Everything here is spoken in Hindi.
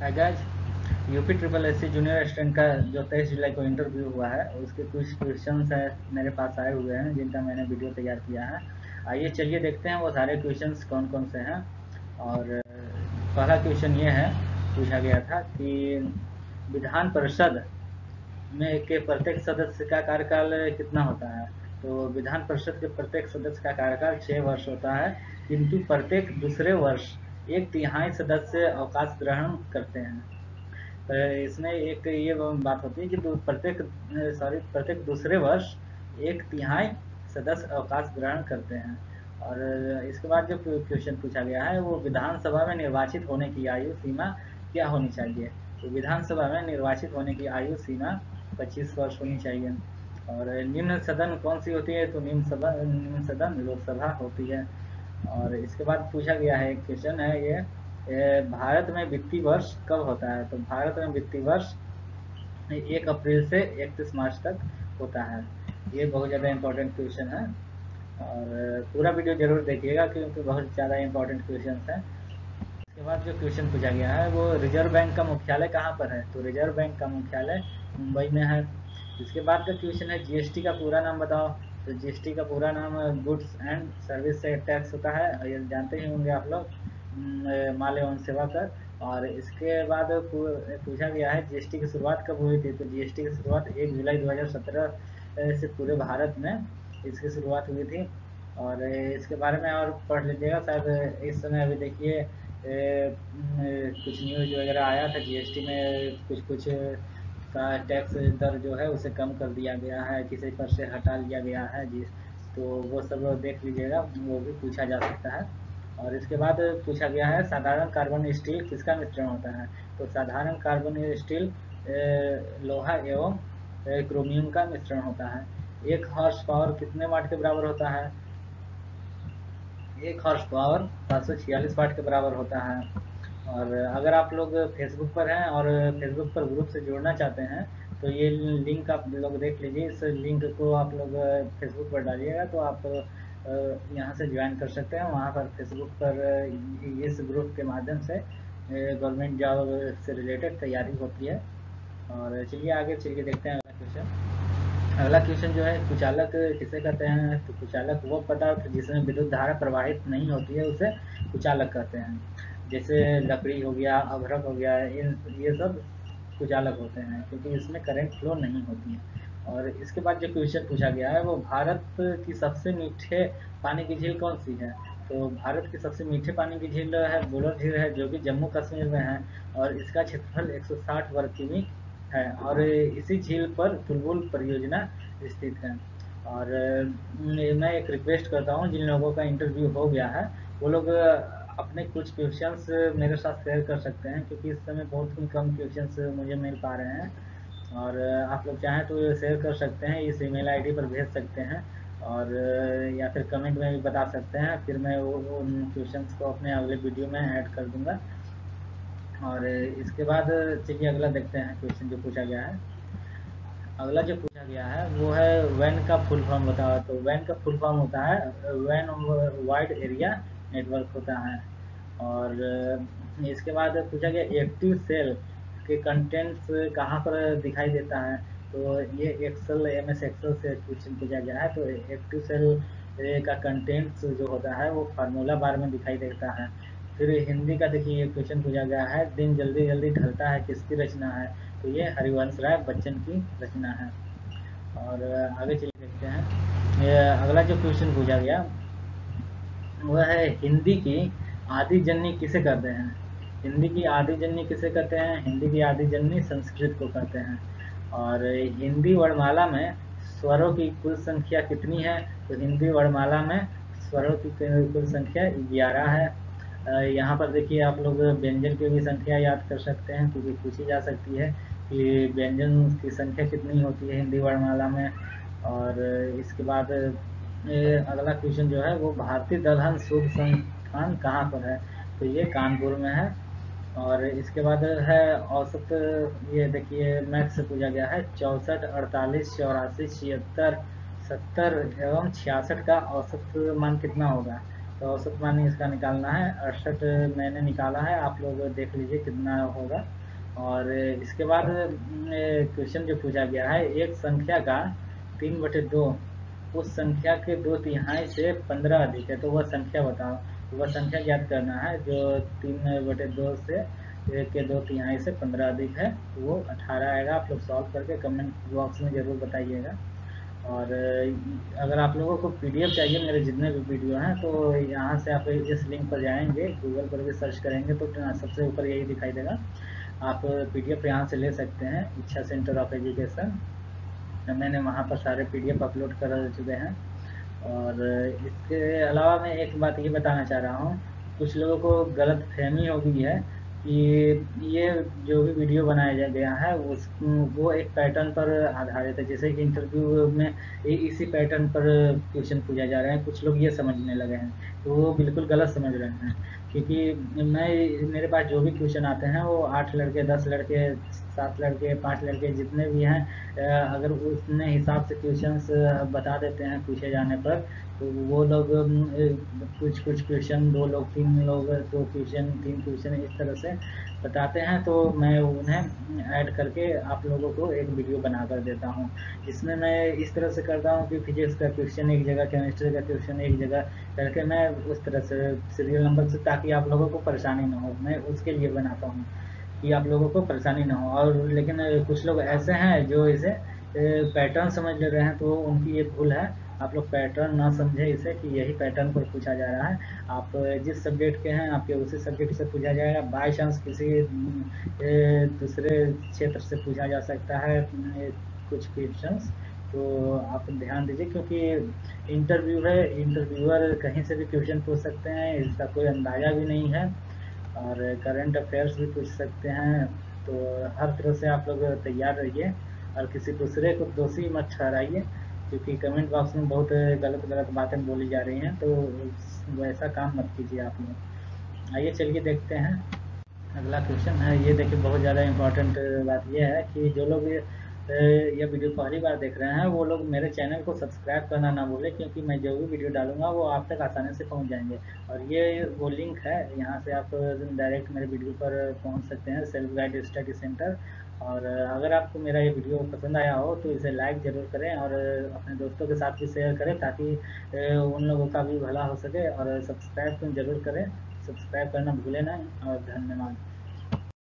Hi guys UP triple S C junior student का जो तेईस जुलाई को इंटरव्यू हुआ है, उसके कुछ क्वेश्चन है मेरे पास आए हुए हैं, जिनका मैंने वीडियो तैयार किया है। आइए चलिए देखते हैं वो सारे क्वेश्चन कौन कौन से हैं। और, पहला क्वेश्चन ये है, पूछा गया था कि विधान परिषद में के प्रत्येक सदस्य का कार्यकाल कितना होता है? तो विधान परिषद के प्रत्येक सदस्य का कार्यकाल छः वर्ष होता है, किंतु प्रत्येक दूसरे वर्ष एक तिहाई सदस्य अवकाश ग्रहण करते हैं। इसमें एक ये बात होती है कि प्रत्येक, सॉरी, प्रत्येक दूसरे वर्ष एक तिहाई सदस्य अवकाश ग्रहण करते हैं। और इसके बाद जो क्वेश्चन पूछा गया है, वो विधानसभा में निर्वाचित होने की आयु सीमा क्या होनी चाहिए? तो विधानसभा में निर्वाचित होने की आयु सीमा 25 वर्ष होनी चाहिए। और निम्न सदन कौन सी होती है? तो निम्न सभा, निम्न सदन लोकसभा होती है। और इसके बाद पूछा गया है क्वेश्चन है ये भारत में वित्तीय वर्ष कब होता है? तो भारत में वित्तीय वर्ष एक अप्रैल से इकतीस मार्च तक होता है। ये बहुत ज़्यादा इम्पोर्टेंट क्वेश्चन है। और पूरा वीडियो ज़रूर देखिएगा, क्योंकि बहुत ज़्यादा इम्पोर्टेंट क्वेश्चन है। इसके बाद जो क्वेश्चन पूछा गया है, वो रिज़र्व बैंक का मुख्यालय कहाँ पर है? तो रिज़र्व बैंक का मुख्यालय मुंबई में है। इसके बाद का क्वेश्चन है जीएसटी का पूरा नाम बताओ। तो जीएसटी का पूरा नाम गुड्स एंड सर्विस टैक्स होता है ये जानते ही होंगे आप लोग माल एवं सेवा कर। और इसके बाद पूछा गया है जीएसटी की शुरुआत कब हुई थी? तो जीएसटी की शुरुआत एक जुलाई 2017 से पूरे भारत में इसकी शुरुआत हुई थी। और इसके बारे में और पढ़ लीजिएगा शायद, इस समय अभी देखिए कुछ न्यूज़ वगैरह आया था जीएसटी में कुछ कुछ का टैक्स दर जो है उसे कम कर दिया गया है, किसी पर से हटा लिया गया है जिस तो वो सब देख लीजिएगा, वो भी पूछा जा सकता है। और इसके बाद पूछा गया है, साधारण कार्बन स्टील किसका मिश्रण होता है? तो साधारण कार्बन स्टील लोहा एवं क्रोमियम का मिश्रण होता है। एक हॉर्स पावर कितने वाट के बराबर होता है? एक हॉर्स पावर सात सौ छियालीस वाट के बराबर होता है। और अगर आप लोग फेसबुक पर हैं और फेसबुक पर ग्रुप से जुड़ना चाहते हैं तो ये लिंक आप लोग देख लीजिए। इस लिंक को आप लोग फेसबुक पर डालिएगा तो आप यहाँ से ज्वाइन कर सकते हैं। वहाँ पर फेसबुक पर, इस ग्रुप के माध्यम से गवर्नमेंट जॉब से रिलेटेड तैयारी होती है। और चलिए आगे, चलिए देखते हैं अगला क्वेश्चन अगला क्वेश्चन जो है, कुचालक किसे कहते हैं? तो कुचालक वो पदार्थ जिसमें विद्युत धारा प्रवाहित नहीं होती है, उसे कुचालक कहते हैं। जैसे लकड़ी हो गया, अभरक हो गया, इन ये सब कुचालक होते हैं, क्योंकि इसमें करंट फ्लो नहीं होती है। और इसके बाद जो क्वेश्चन पूछा गया है, वो भारत की सबसे मीठे पानी की झील कौन सी है? तो भारत की सबसे मीठे पानी की झील है बोलर झील है, जो कि जम्मू कश्मीर में है, और इसका क्षेत्रफल 160 वर्ग किमी है, और इसी झील पर तुलबुल परियोजना स्थित है। और मैं एक रिक्वेस्ट करता हूँ, जिन लोगों का इंटरव्यू हो गया है, वो लोग अपने कुछ क्वेश्चंस मेरे साथ शेयर कर सकते हैं, क्योंकि इस समय बहुत ही कम क्वेश्चंस मुझे मिल पा रहे हैं। और आप लोग चाहें तो शेयर कर सकते हैं, इस ईमेल आईडी पर भेज सकते हैं, और या फिर कमेंट में भी बता सकते हैं। फिर मैं वो उन क्वेश्चंस को अपने अगले वीडियो में ऐड कर दूँगा। और इसके बाद चलिए अगला देखते हैं क्वेश्चन जो पूछा गया है। अगला जो पूछा गया है, वो है वैन का फुल फॉर्म बताओ। तो वैन का फुल फॉर्म होता है वैन वाइड एरिया नेटवर्क होता है। और इसके बाद पूछा गया एक्टिव सेल के कंटेंट्स कहाँ पर दिखाई देता है तो ये एक्सेल एम एस एक्सेल से क्वेश्चन पूछा गया है। तो एक्टिव सेल का कंटेंट्स जो होता है, वो फार्मूला बार में दिखाई देता है। फिर हिंदी का देखिए ये क्वेश्चन पूछा गया है, दिन जल्दी जल्दी ढलता है, किसकी रचना है? तो ये हरिवंश राय बच्चन की रचना है। और आगे चलिए देखते हैं। अगला जो क्वेश्चन पूछा गया वह है, हिंदी की आदि जननी किसे कहते हैं? हिंदी की आदि जननी किसे कहते हैं? हिंदी की आदि जननी संस्कृत को कहते हैं। और हिंदी वर्णमाला में स्वरों की कुल संख्या कितनी है? तो हिंदी वर्णमाला में स्वरों की कुल संख्या ग्यारह है। यहाँ पर देखिए आप लोग व्यंजन की भी संख्या याद कर सकते हैं, क्योंकि पूछी जा सकती है कि व्यंजन की संख्या कितनी होती है हिंदी वर्णमाला में। और इसके बाद अगला क्वेश्चन जो है, वो भारतीय दलहन शुभ संस्थान कहाँ पर है? तो ये कानपुर में है और इसके बाद है औसत, ये देखिए मैथ से पूछा गया है, चौंसठ, अड़तालीस, चौरासी, छिहत्तर, सत्तर एवं छियासठ का औसत मान कितना होगा? तो औसत मान इसका निकालना है, अड़सठ मैंने निकाला है, आप लोग देख लीजिए कितना होगा। और इसके बाद क्वेश्चन जो पूछा गया है, एक संख्या का तीन बटे दो उस संख्या के दो तिहाई से पंद्रह अधिक है तो वह संख्या बताओ। वह संख्या ज्ञात करना है, जो तीन बटे दो से एक के दो तिहाई से पंद्रह अधिक है, वो अठारह आएगा। आप लोग सॉल्व करके कमेंट बॉक्स में ज़रूर बताइएगा। और, अगर आप लोगों को पीडीएफ चाहिए, मेरे जितने भी वीडियो हैं तो यहाँ से आप इस लिंक पर जाएँगे गूगल पर भी सर्च करेंगे तो सबसे ऊपर यही दिखाई देगा। आप पीडीएफ यहाँ से ले सकते हैं, इच्छा सेंटर ऑफ़ एजुकेशन मैंने वहाँ पर सारे पीडीएफ अपलोड कर चुके हैं। और इसके अलावा मैं एक बात ये बताना चाह रहा हूँ, कुछ लोगों को गलत फहमी हो गई है कि ये जो भी वीडियो बनाया गया है, उस, वो एक पैटर्न पर आधारित है। जैसे कि इंटरव्यू में इसी पैटर्न पर क्वेश्चन पूछा जा रहा है। कुछ लोग ये समझने लगे हैं। तो वो बिल्कुल गलत समझ रहे हैं। क्योंकि मैं, मेरे पास जो भी क्वेश्चन आते हैं, वो आठ लड़के, दस लड़के सात लड़के, पाँच लड़के जितने भी हैं अगर उसने हिसाब से क्वेश्चंस बता देते हैं पूछे जाने पर तो वो लोग कुछ कुछ क्वेश्चन दो लोग, तीन लोग, दो क्वेश्चन तीन क्वेश्चन इस तरह से बताते हैं। तो मैं उन्हें ऐड करके आप लोगों को एक वीडियो बना कर देता हूँ। इसमें मैं इस तरह से करता हूँ कि फिजिक्स का क्वेश्चन एक जगह केमिस्ट्री का क्वेश्चन एक जगह करके मैं उस तरह से सीरियल नंबर से, ताकि आप लोगों को परेशानी ना हो, मैं उसके लिए बनाता हूँ। कि आप लोगों को परेशानी ना हो। और लेकिन कुछ लोग ऐसे हैं जो इसे पैटर्न समझ ले रहे हैं तो उनकी ये भूल है। आप लोग पैटर्न ना समझे इसे कि यही पैटर्न पर पूछा जा रहा है। आप जिस सब्जेक्ट के हैं, आपके उसी सब्जेक्ट से पूछा जाएगा। बाई चांस किसी दूसरे क्षेत्र से पूछा जा सकता है कुछ क्वेश्चंस तो आप ध्यान दीजिए, क्योंकि इंटरव्यू है। इंटरव्यूअर कहीं से भी क्वेश्चन पूछ सकते हैं। इसका कोई अंदाज़ा भी नहीं है। और करंट अफेयर्स भी पूछ सकते हैं। तो हर तरह से आप लोग तैयार रहिए और किसी दूसरे को दोषी मत ठहराइए, क्योंकि कमेंट बॉक्स में बहुत गलत गलत बातें बोली जा रही हैं तो वैसा काम मत कीजिए आप लोग। आइए चलिए देखते हैं। अगला क्वेश्चन है, ये देखिए बहुत ज़्यादा इम्पोर्टेंट बात यह है कि जो लोग ये वीडियो पहली बार देख रहे हैं, वो लोग मेरे चैनल को सब्सक्राइब करना ना भूलें, क्योंकि मैं जो भी वीडियो डालूँगा, वो आप तक आसानी से पहुँच जाएँगे। और ये वो लिंक है, यहाँ से आप डायरेक्ट मेरे वीडियो पर पहुँच सकते हैं सेल्फ गाइड स्टडी सेंटर और अगर आपको मेरा ये वीडियो पसंद आया हो तो इसे लाइक ज़रूर करें और अपने दोस्तों के साथ भी शेयर करें, ताकि उन लोगों का भी भला हो सके। और सब्सक्राइब ज़रूर करें सब्सक्राइब करना भूलें ना। और धन्यवाद।